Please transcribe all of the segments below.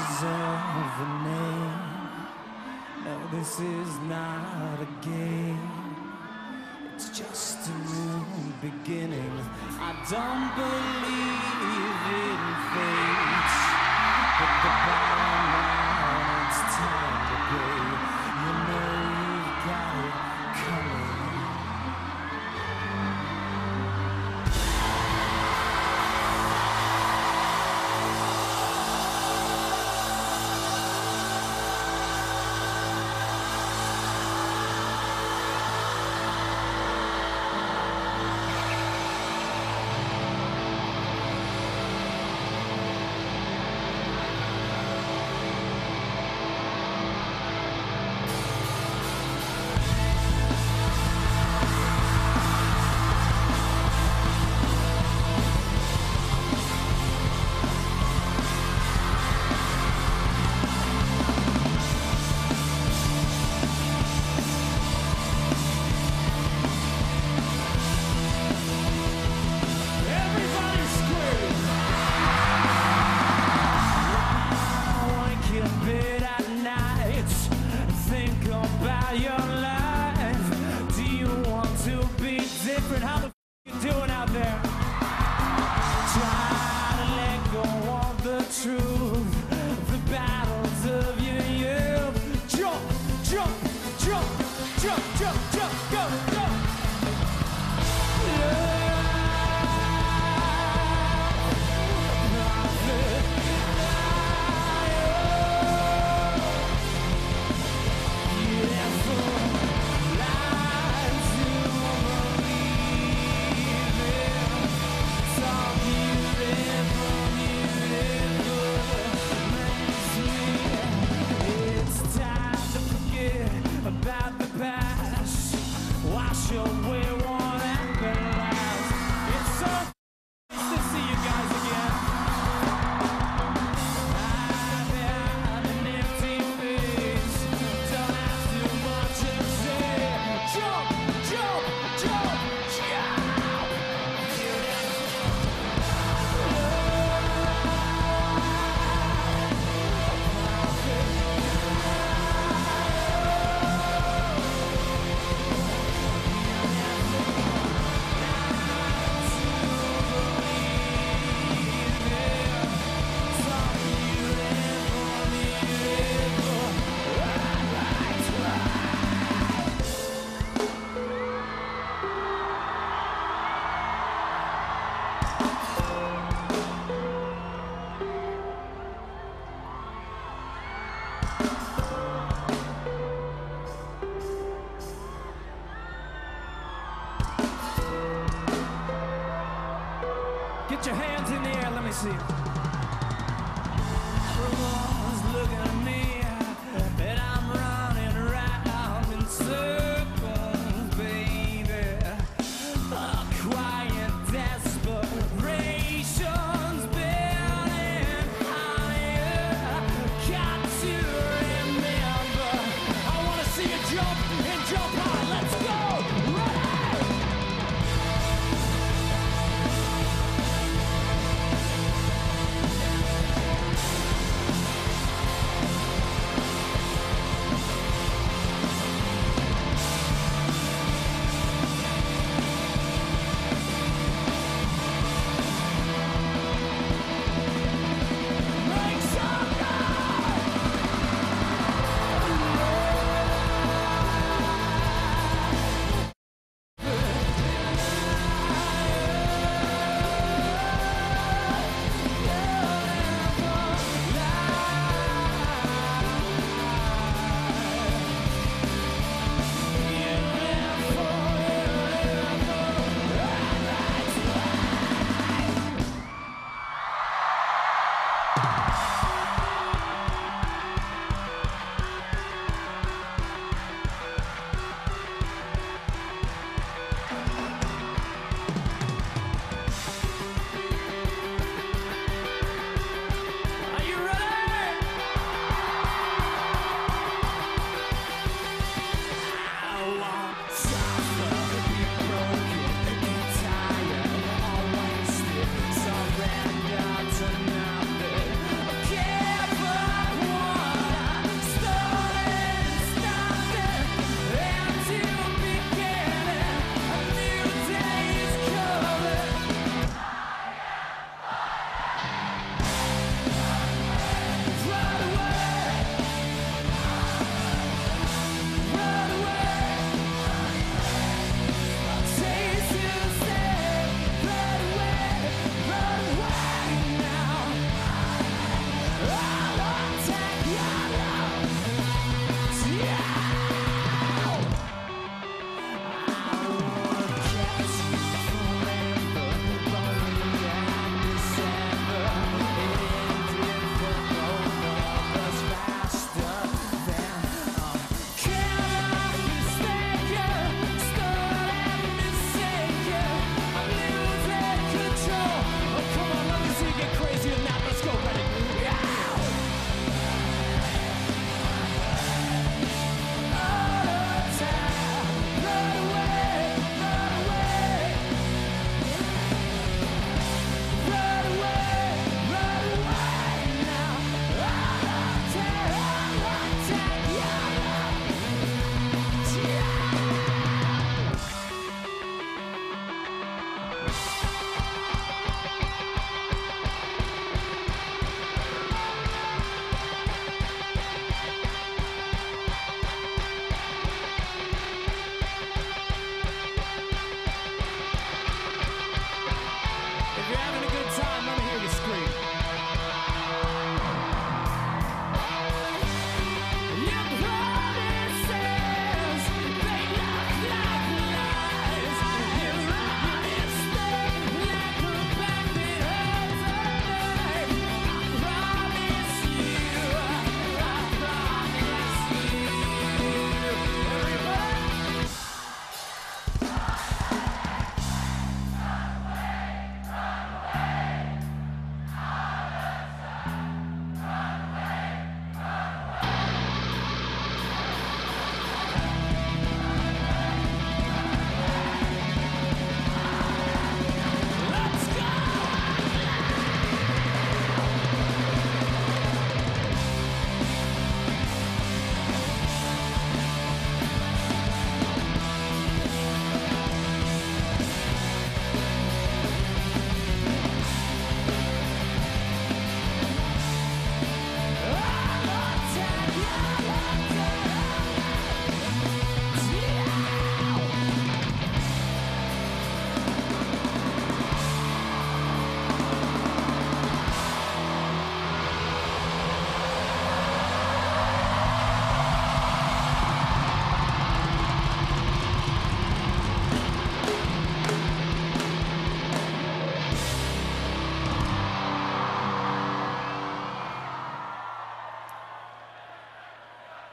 deserve a name. No, this is not a game. It's just a new beginning. I don't believe in fate, but the bottom line,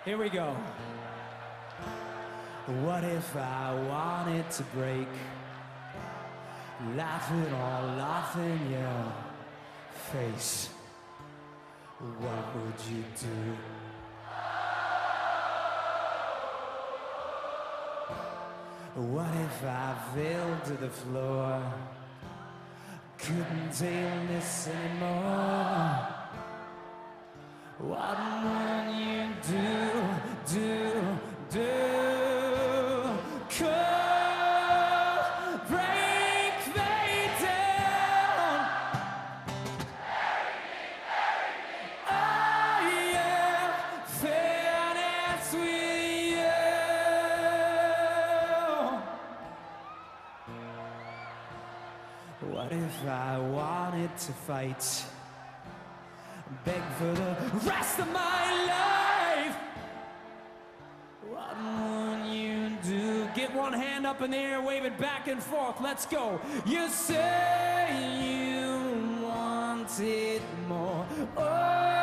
Here we go. What if I wanted to break? Laughing all laughing your face. What would you do? What if I fell to the floor? Couldn't take this anymore. What would you do, do, do? Come break me down. Oh yeah, fairness with you. What if I wanted to fight? Beg for the rest of my up in the air, wave it back and forth. Let's go. You say you wanted more. What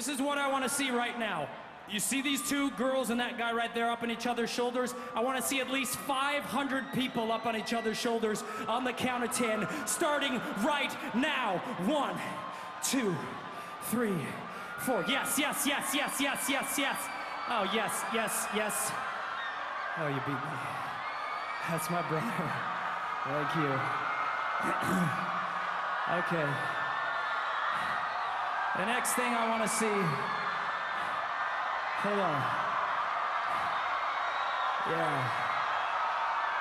This is what I want to see right now. You see these two girls and that guy right there up on each other's shoulders? I want to see at least 500 people up on each other's shoulders on the count of 10, starting right now. One, two, three, four. Yes, yes, yes, yes, yes, yes, yes. Oh, yes, yes, yes. Oh, you beat me. That's my brother. Thank you. okay. The next thing I want to see. Hold on. Yeah.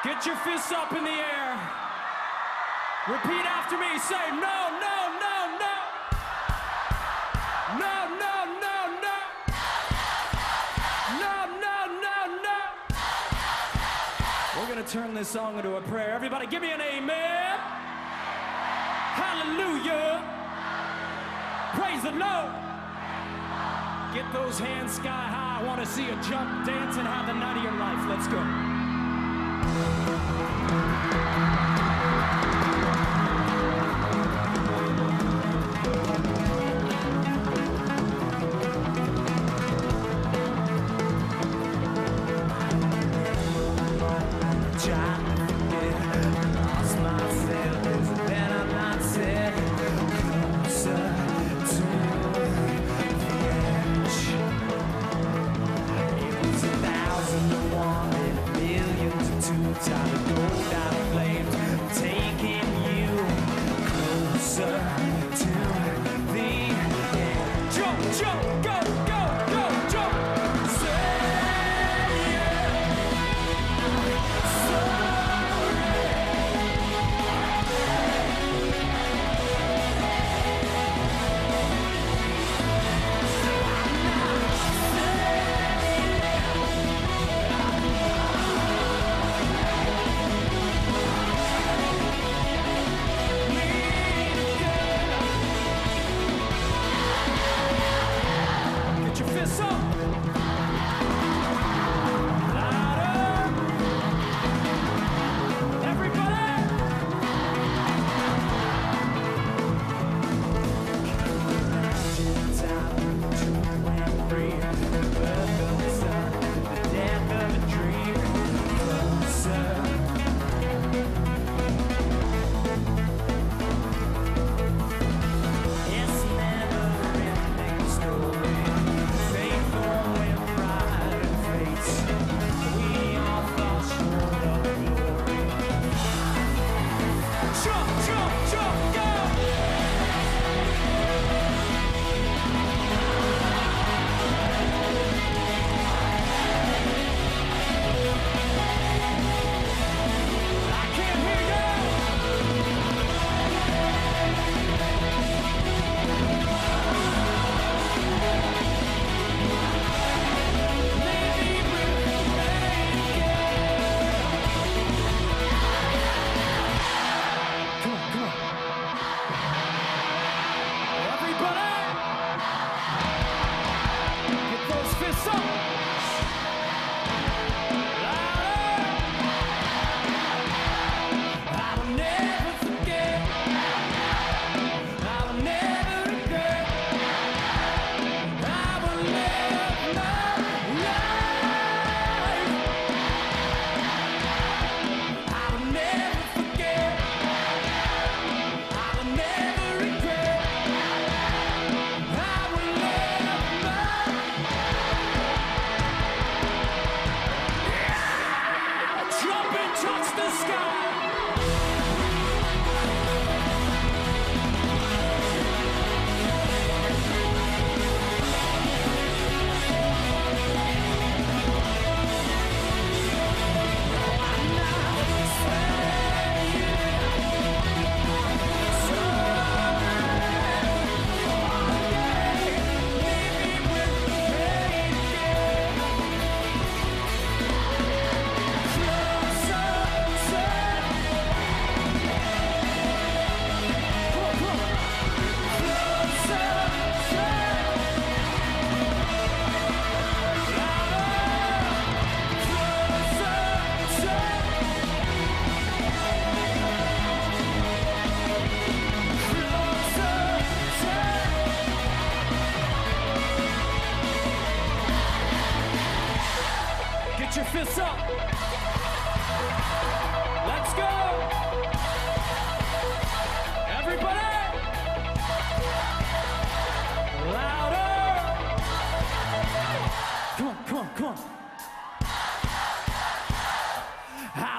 Get your fists up in the air. Repeat after me. Say no, no, no, no. No, no, no, no. No, no, no, no. We're going to turn this song into a prayer. Everybody give me an amen. Hallelujah. Praise the Lord. Get those hands sky high. I want to see you jump, dance, and have the night of your life. Let's go.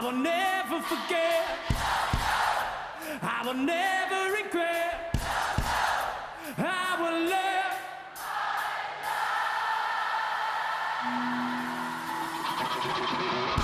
I will never forget. I will never regret. I will live. My life.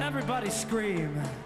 Everybody scream.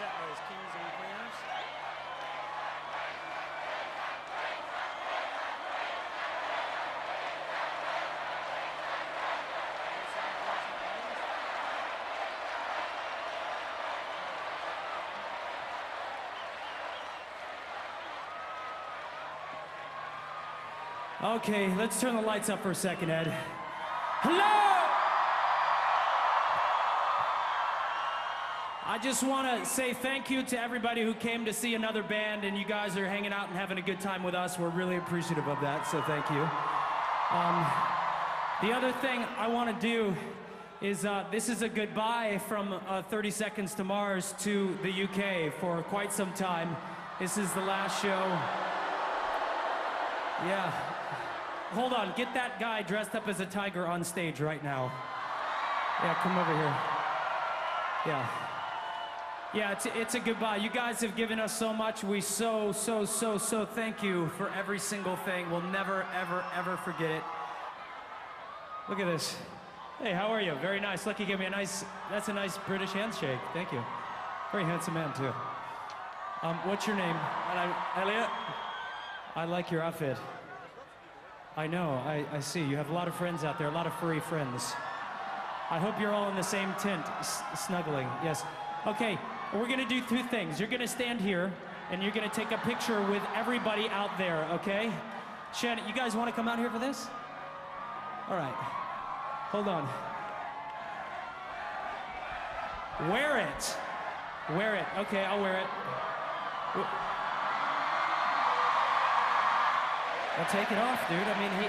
set kings and queens. Okay, let's turn the lights up for a second, Ed. Hello! Just want to say thank you to everybody who came to see another band, and you guys are hanging out and having a good time with us. We're really appreciative of that, so thank you. Um, the other thing I want to do is uh, this is a goodbye from uh, 30 Seconds to Mars to the UK for quite some time. This is the last show. Yeah. Hold on, get that guy dressed up as a tiger on stage right now. Yeah, come over here. Yeah. Yeah, it's, it's a goodbye. You guys have given us so much. We so, so, so, so thank you for every single thing. We'll never, ever, ever forget it. Look at this. Hey, how are you? Very nice. Lucky gave me a nice, that's a nice British handshake. Thank you. Very handsome man, too. Um, what's your name? Hello, Elliot. I like your outfit. I know, I, I see. You have a lot of friends out there, a lot of furry friends. I hope you're all in the same tent, s- snuggling. Yes. Okay, we're gonna do two things. You're gonna stand here, and you're gonna take a picture with everybody out there, okay? Shannon, you guys wanna come out here for this? All right. Hold on. Wear it. Wear it. Okay, I'll wear it. Well, take it off, dude. I mean, he.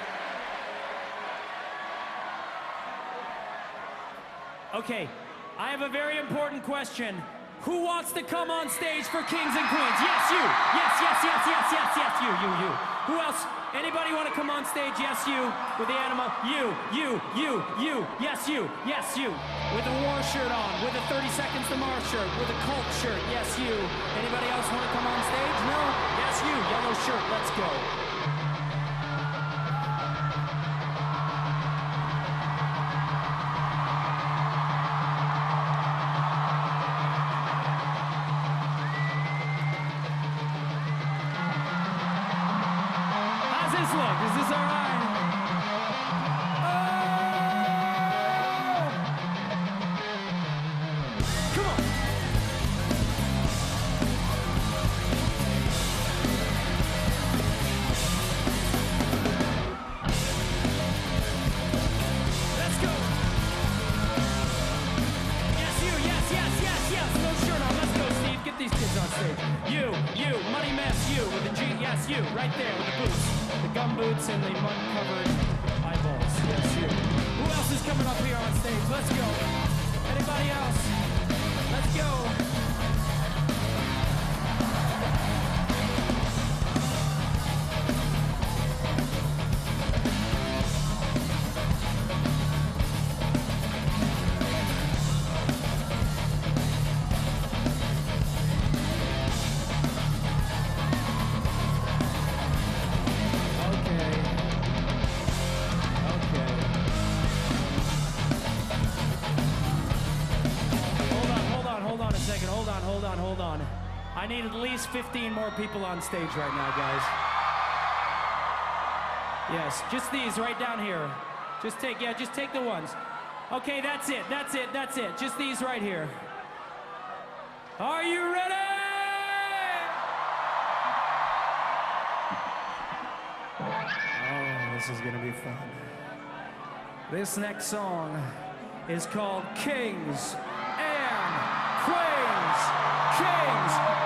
Okay, I have a very important question. Who wants to come on stage for Kings and Queens? Yes, you. Yes, yes, yes, yes, yes, yes, you, you, you. Who else? Anybody want to come on stage? Yes, you. With the animal? You, you, you, you. Yes, you. Yes, you. With a war shirt on. With a 30 Seconds to Mars shirt. With a cult shirt. Yes, you. Anybody else want to come on stage? No? Yes, you. Yellow shirt. Let's go. Up here on stage? Let's go. Anybody else? Let's go. 15 more people on stage right now, guys. Yes, just these right down here. Just take, yeah, just take the ones. Okay, that's it, that's it, that's it. Just these right here. Are you ready? Oh, this is gonna be fun. This next song is called Kings and Queens. Kings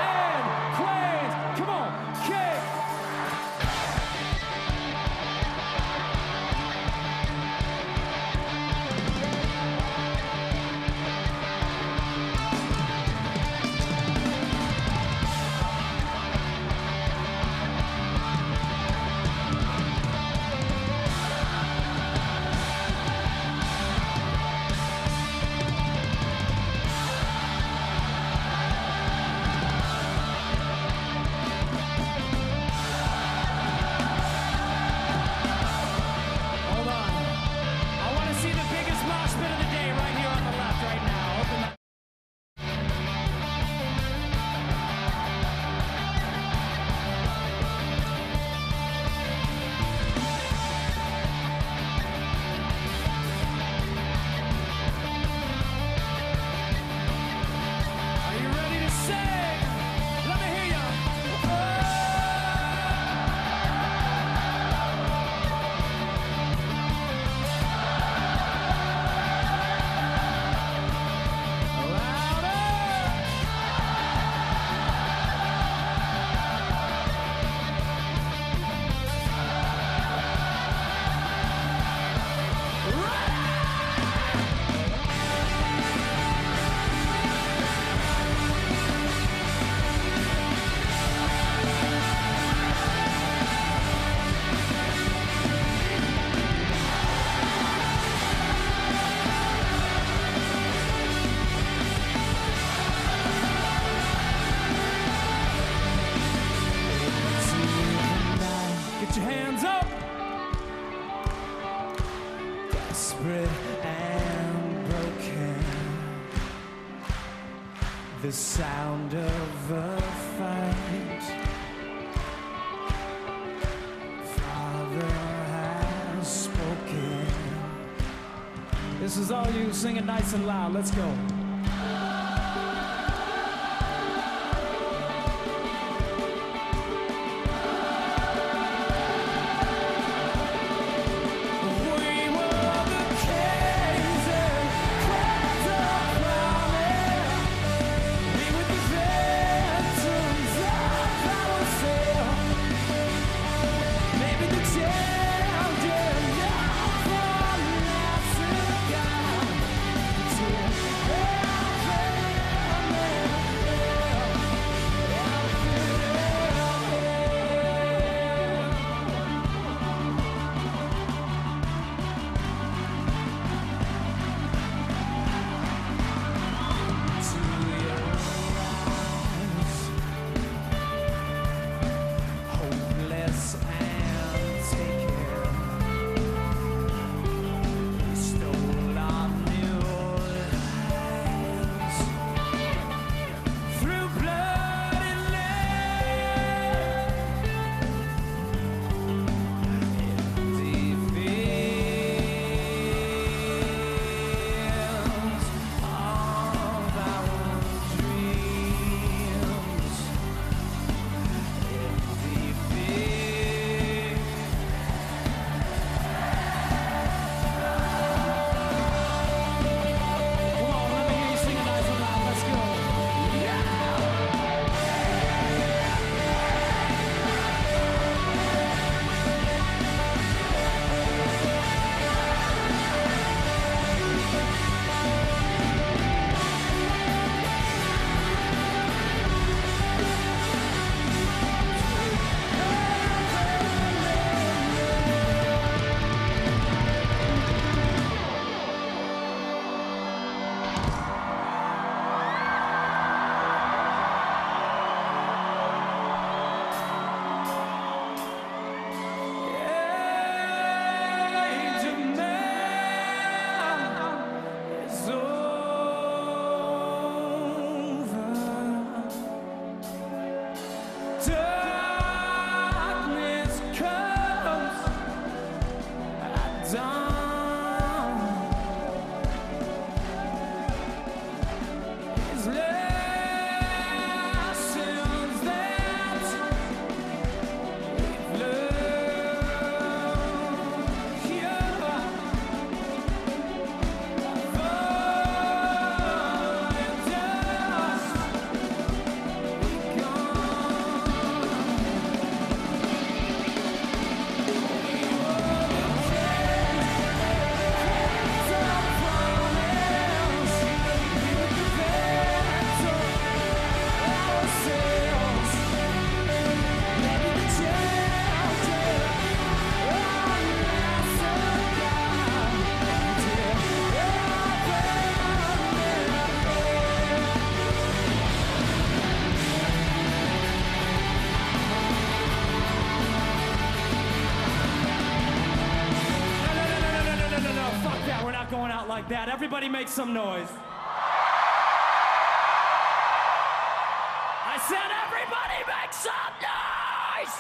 sing it nice and loud. Let's go. like that. Everybody make some noise. I said, everybody make some noise!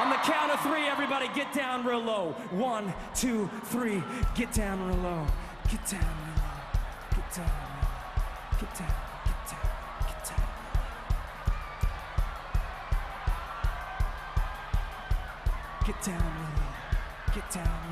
On the count of three, everybody get down real low. One, two, three, get down real low. Get down real low. Get down real low. Get down, get down, get down. Get down real low. Get down real low.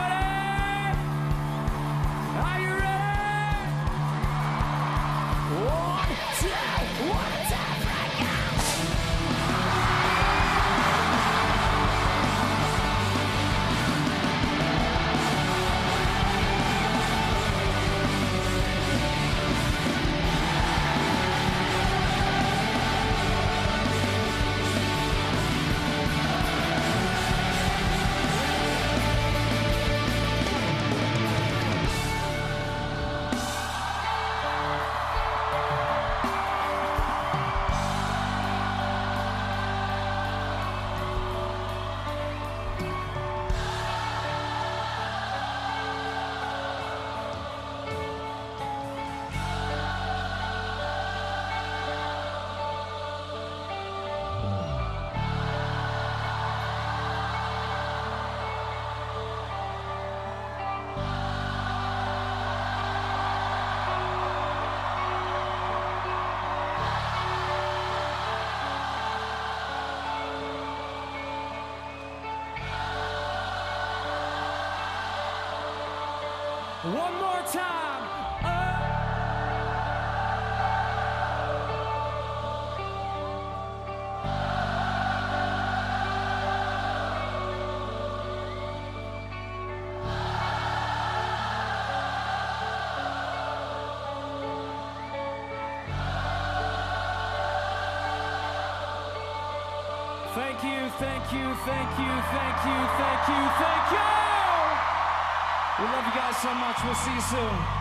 One more time. Thank you, thank you, thank you, thank you, thank you, thank you. We love you guys so much. We'll see you soon.